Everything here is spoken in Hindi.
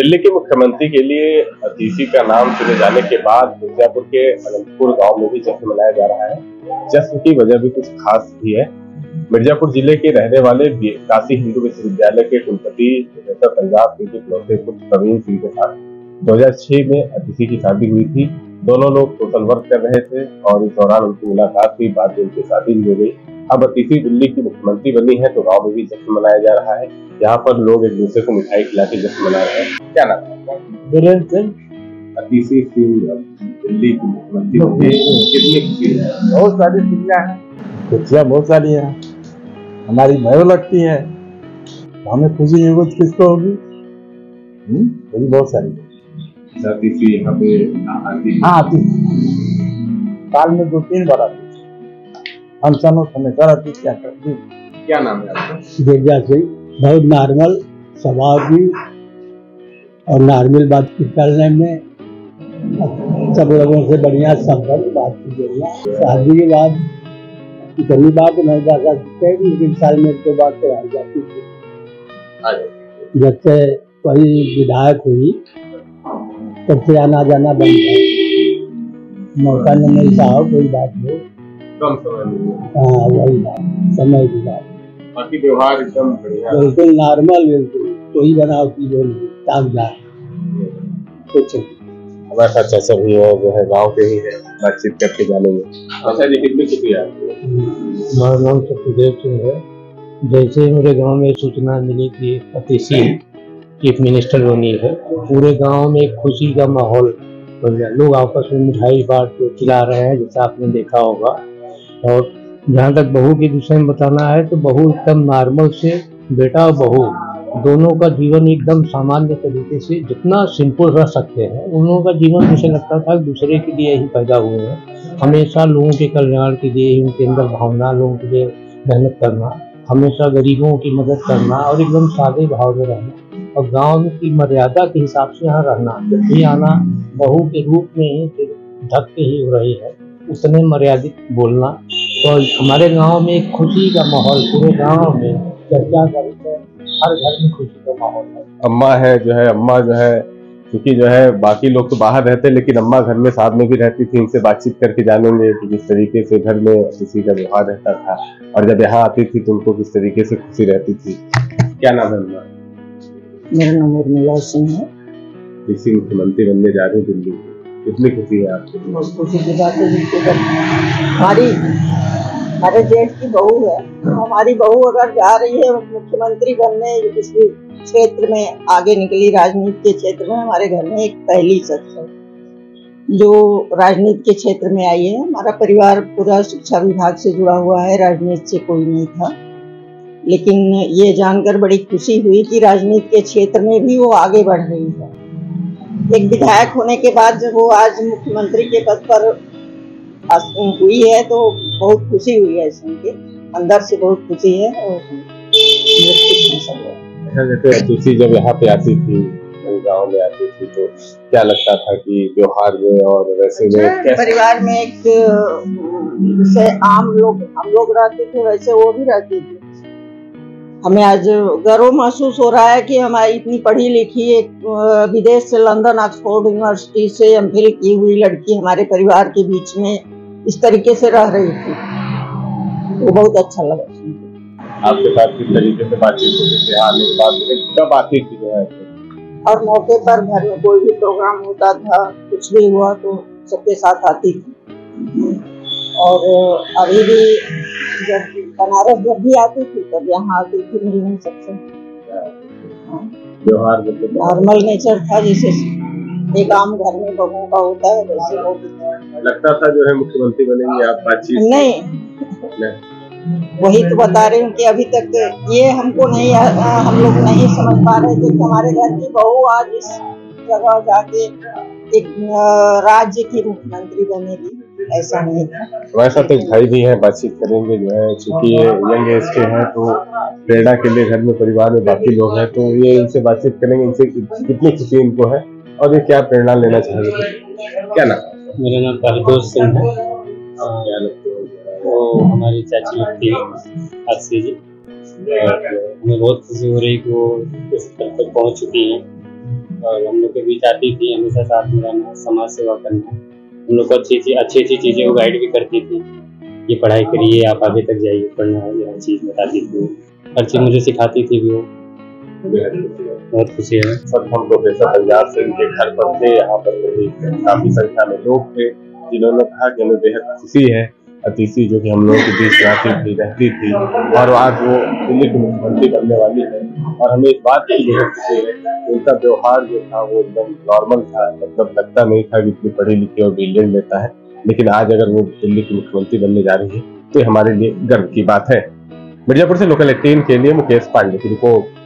दिल्ली के मुख्यमंत्री के लिए अतीसी का नाम चुने जाने के बाद मिर्जापुर के अनंतपुर गाँव में भी जश्न मनाया जा रहा है। जश्न की वजह भी कुछ खास भी है। मिर्जापुर ज़िले के रहने वाले काशी हिंदू विश्वविद्यालय के कुलपति प्रोफेसर पंजाब सिंह के इकलौते पुत्र प्रवीण सिंह के साथ 2006 में अतिथि की शादी हुई थी। दोनों लोग सोशल वर्क कर रहे थे और इस दौरान उनकी मुलाकात हुई बाद में उनकी शादी भी हो गई। अब अतिथि दिल्ली की मुख्यमंत्री बनी है तो गाँव में भी जश्न मनाया जा रहा है। यहाँ पर लोग एक दूसरे को मिठाई खिला के जश्न मना रहे हैं। क्या नाम है बीरेन्द्र सिंह। अतिथि सिंह दिल्ली की मुख्यमंत्री कितनी खुशी है? बहुत सारी खुशियाँ हैं। खुशियाँ बहुत सारी हैं। हमारी भयो लगती है। हमें खुशी किसको होगी? हम्म, बहुत सारी। अतिथि यहाँ पे आती है। हाँ आती साल में दो तीन बार आती हम सब हमेशा आती क्या करती क्या नाम है आपका? गिरजा सिंह बहुत नॉर्मल स्वभाव भी और नॉर्मल बात करने में सब लोगों से बढ़िया संपर्क बात की शादी के बाद इतनी बात नहीं जा सकते लेकिन साल में दो बार तो आ जाती थी जब से कोई विधायक हुई तब से आना जाना बंद है। मौका नहीं मिलता हो कोई बात हो कम समय में। हाँ वही बात समय की बात। बाकी व्यवहार एकदम बढ़िया बिल्कुल नॉर्मल बिल्कुल। कोई बनाओ की जो नहीं कुछ हमारे साथ चाचा भी है जो है गाँव के ही है बातचीत करके जानेंगे चाचा जी कितनी है आपको? हमारा नाम सत्यदेव सिंह है। जैसे ही मेरे गाँव में सूचना मिली कि अतिशी चीफ मिनिस्टर बनी है पूरे गाँव में एक खुशी का माहौल बन गया। लोग आपस में मिठाई बांट के खिला रहे हैं जैसा आपने देखा होगा। और जहाँ तक बहू के विषय में बताना है तो बहू एकदम नॉर्मल से बेटा और बहू, दोनों का जीवन एकदम सामान्य तरीके से जितना सिंपल रह सकते हैं, उन लोगों का जीवन मुझे लगता था दूसरे के लिए ही पैदा हुए हैं। हमेशा लोगों के कल्याण के लिए ही, उनके अंदर भावना, लोगों के लिए मेहनत करना, हमेशा गरीबों की मदद करना और एकदम सादे भाव में रहना और गाँव की मर्यादा के हिसाब से यहाँ रहना जब भी आना बहू के रूप में ही सिर्फ़ ढक के ही हो रही है। उतने मर्यादित बोलना। तो हमारे गाँव में एक खुशी का माहौल पूरे गाँव में चर्चा का विषय हर घर में खुशी का माहौल है। अम्मा है जो है अम्मा जो है क्योंकि जो है बाकी लोग तो बाहर रहते हैं लेकिन अम्मा घर में साथ में भी रहती थी उनसे बातचीत करके जानेंगे कि किस तरीके से घर में किसी का व्यवहार रहता था। और जब यहाँ आती थी तो उनको किस तरीके से खुशी रहती थी। क्या नाम है अम्मा? मेरा नाम उर्मिला सिंह है। किसी मुख्यमंत्री बनने जा रही दिल्ली। कितनी खुशी है आपको? बहुत खुशी की बात है हमारी, हमारे जेठ की बहू है। हमारी बहू अगर जा रही है मुख्यमंत्री बनने इस क्षेत्र में आगे निकली, राजनीति के क्षेत्र में, हमारे घर में एक पहली शख्स है। जो राजनीति के क्षेत्र में आई है। हमारा परिवार पूरा शिक्षा विभाग से जुड़ा हुआ है। राजनीति से कोई नहीं था। लेकिन ये जानकर बड़ी खुशी हुई कि राजनीति के क्षेत्र में भी वो आगे बढ़ रही है। एक विधायक होने के बाद जब वो आज मुख्यमंत्री के पद पर हुई है तो बहुत खुशी हुई है सुन के। अंदर से बहुत खुशी है और अच्छा जैसे जब यहाँ पे आती थी गाँव में आती थी तो क्या लगता था कि त्योहार में और वैसे में परिवार में एक जैसे आम लोग हम लोग रहते थे वैसे वो भी रहती थी। हमें आज गर्व महसूस हो रहा है कि हमारी इतनी पढ़ी लिखी एक विदेश से लंदन ऑक्सफोर्ड यूनिवर्सिटी से एम की हुई लड़की हमारे परिवार के बीच में इस तरीके से रह रही थी। वो बहुत अच्छा लगा आपके साथ किस तरीके से बातचीत होती थी यहाँ आने के बाद कब आती थी जो है? और मौके पर घर में कोई भी प्रोग्राम होता था कुछ भी हुआ तो सबके साथ आती थी। और अभी भी जब बनारस जब भी आती थी तब यहाँ आती थी मिलने सबसे। मतलब नॉर्मल नेचर था जैसे एक आम घर में बहू का होता है वैसे वो लगता था जो है मुख्यमंत्री बनेंगे आप बातचीत नहीं। नहीं। वही तो बता रही हूँ कि अभी तक ये हमको नहीं हम लोग नहीं समझ पा रहे थे कि हमारे घर की बहू आज इस जगह जाके एक राज्य की मुख्यमंत्री बनेगी। ऐसा नहीं था हमारे साथ एक भाई भी है बातचीत करेंगे जो है चूँकि ये यंग एज के हैं तो प्रेरणा के लिए घर में परिवार में बाकी लोग हैं तो ये इनसे बातचीत करेंगे इनसे कितनी खुशी इनको है और ये क्या प्रेरणा लेना चाहेंगे? क्या नाम? मेरा नाम परितोष सिंह है। है वो हमारी चाची लगती है जी। और हमें बहुत खुशी हो रही है कि वो इस स्तर तक पहुँच चुकी हैं। और हम लोग के बीच आती थी हमेशा साथ में रहना समाज सेवा करना। हम लोग को अच्छी अच्छी अच्छी अच्छी चीज़ें वो गाइड भी करती थी। ये पढ़ाई करिए, आप आगे तक जाइए, पढ़ना ये हर चीज़ बताती थी हर चीज़ मुझे सिखाती थी भी वो। बहुत खुशी है। सर हम प्रोफेसर पंजाब से उनके घर पर थे, यहाँ पर काफ़ी संख्या में लोग थे, जिन्होंने कहा कि हमें बेहद खुशी है। अतिथि जो कि हम लोगों के बीच रहती थी रहती थी और आज वो दिल्ली की मुख्यमंत्री बनने वाली है। और हमें इस बात की है कि उनका व्यवहार जो था वो एकदम नॉर्मल था। मतलब लगता नहीं था कि इतनी पढ़ी लिखी और ब्रिलियंट नेता है। लेकिन आज अगर वो दिल्ली की मुख्यमंत्री बनने जा रही है तो हमारे लिए गर्व की बात है। मिर्जापुर से लोकल एटीन के लिए मुकेश पांडे की रिपोर्ट